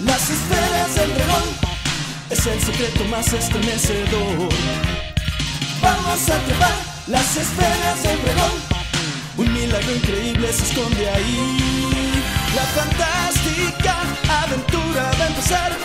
Las esferas del dragón es el secreto más estremecedor. Vamos a trepar las esferas del dragón. Un milagro increíble se esconde ahí. La fantástica aventura va a empezar.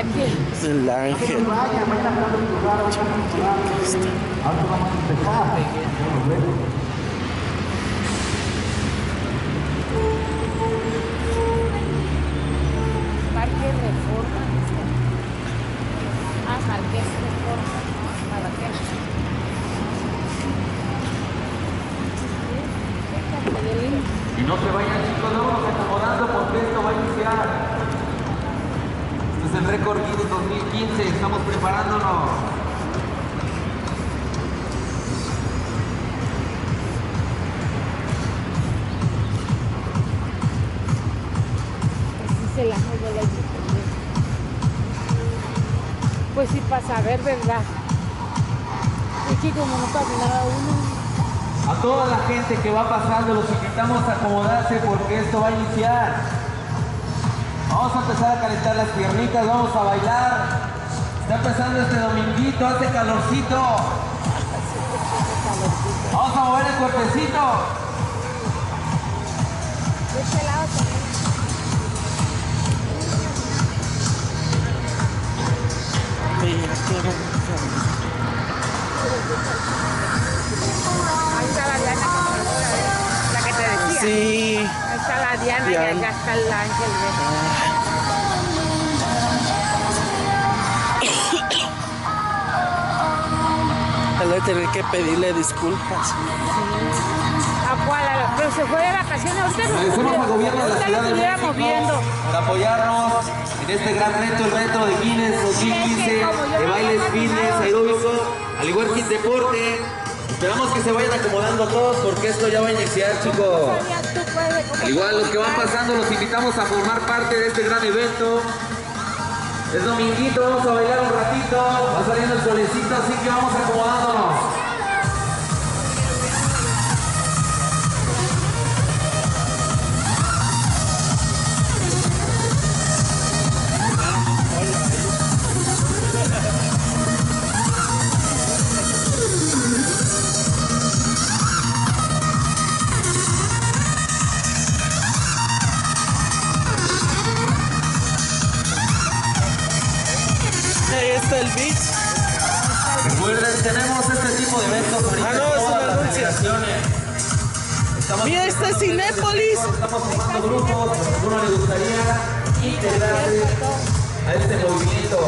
Aquí. El ángel. estamos preparándonos. Pues Así se la la Pues sí, para saber, ¿verdad? Es que como no caminaba uno. A toda la gente que va pasando, los invitamos a acomodarse porque esto va a iniciar. Vamos a empezar a calentar las piernitas, vamos a bailar. Está empezando este dominguito, hace calorcito. Vamos a mover el cuerpecito. De este lado también. Ahí está la Diana, que- la que te decía. Sí. Ahí está la Diana, y allá está el ángel. Voy a tener que pedirle disculpas. ¿A cuál? A la- Pero se fue de vacaciones. Ahorita nos Agradecemos al gobierno de la ahorita Ciudad nos de estuviéramos México viendo. por apoyarnos en este gran reto, el reto de Guinness 2015 de bailes fitness aeróbico, al igual que el deporte. Esperamos que se vayan acomodando todos porque esto ya va a iniciar, chicos. Pues, Al igual los que van pasando los invitamos a formar parte de este gran evento. Es dominguito, vamos a bailar un ratito, va saliendo el solecito, así que vamos acomodándonos. Está el beach. Recuerden, tenemos este tipo de eventos ahorita Ah, no, es todas las Mira, está formando Cinépolis. Estamos formando grupos, a alguno le gustaría integrarse a este movimiento.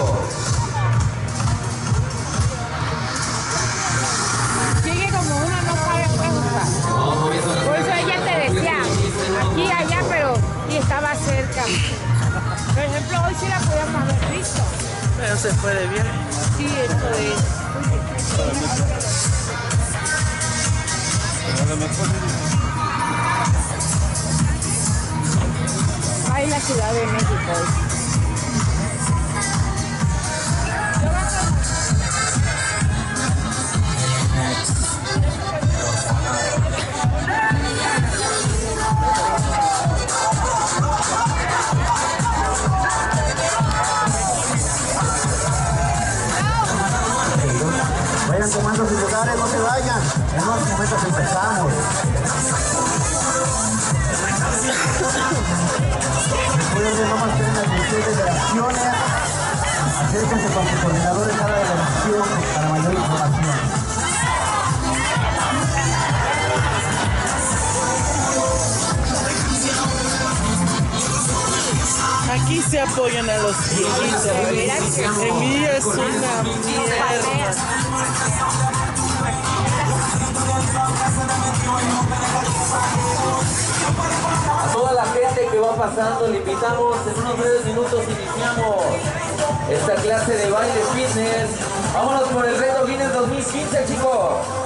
Sigue como uno no sabe las Por eso ella te decía, aquí, allá, pero y estaba cerca. Por ejemplo, hoy sí la podíamos haber visto. Pero se fue de viaje. Sí, esto es. Ahí la Ciudad de México. Aquí se apoyan a los viejitos. Emilia es una. A toda la gente que va pasando, le invitamos en unos breves minutos iniciamos esta clase de baile fitness. Vámonos por el reto Guinness 2015, chicos.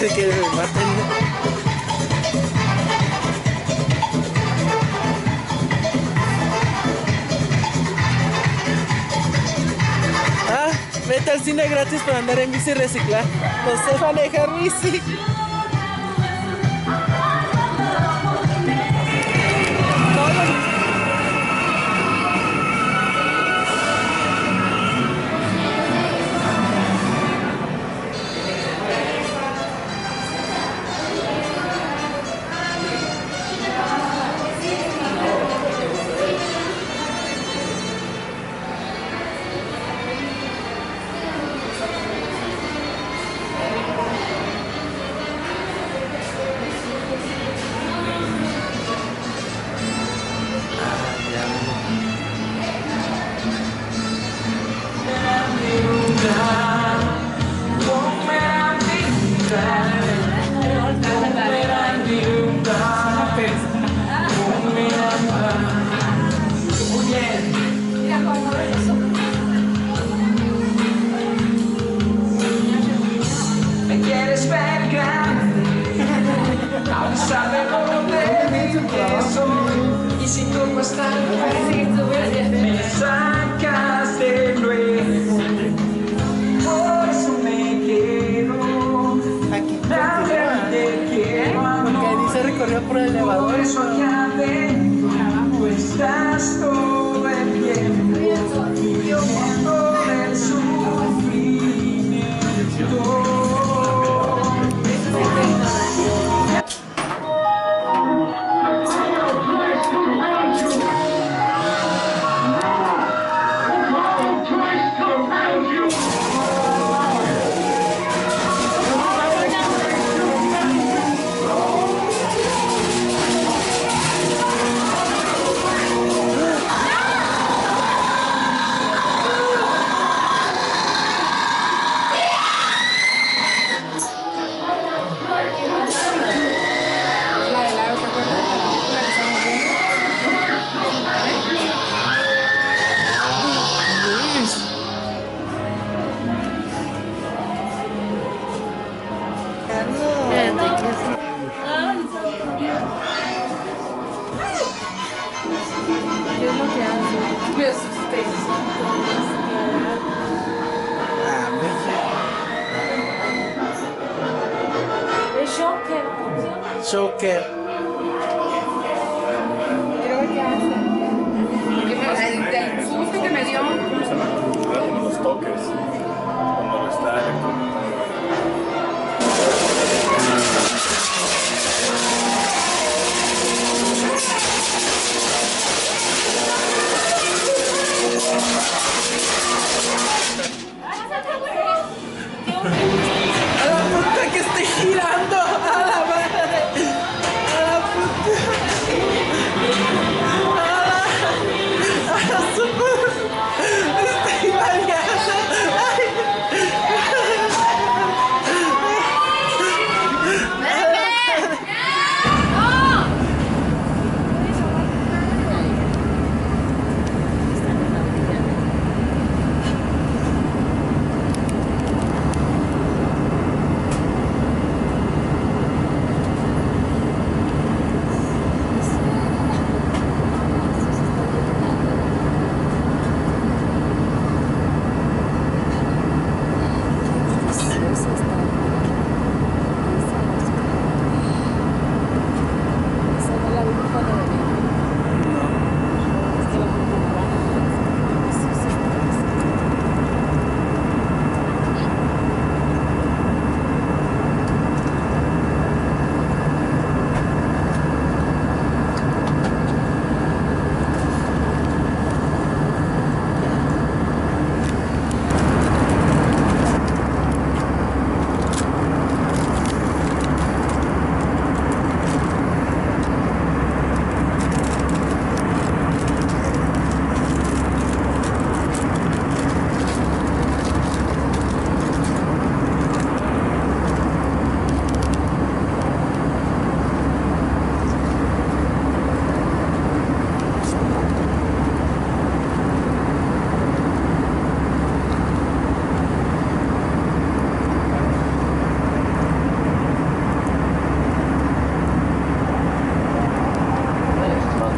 Antes de que me maten. Ah, vete al cine gratis para andar en bici reciclar. No sé manejar bici. sabe por dónde que soy. Y si tú no estás me sacas de nuevo. Por eso me quedo. Aquí te quiero amor, porque dice recorrió por el elevador. Choker.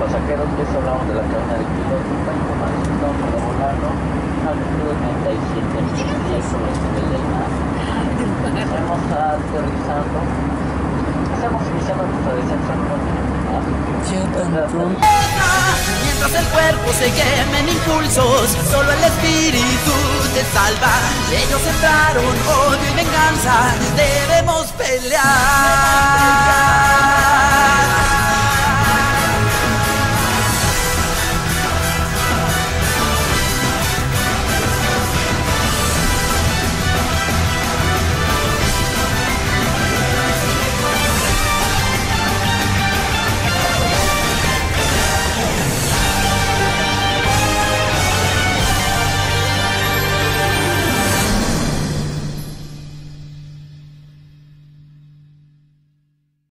Pasajeros que hablamos de la cabina de piloto, más, estamos para volarlo a altitud de 37 pies sobre el nivel del mar. Estamos aterrizando, estamos iniciando nuestra descenso en Mientras el cuerpo se queme en impulsos, solo el espíritu te salva. Ellos sembraron odio y venganza, debemos pelear.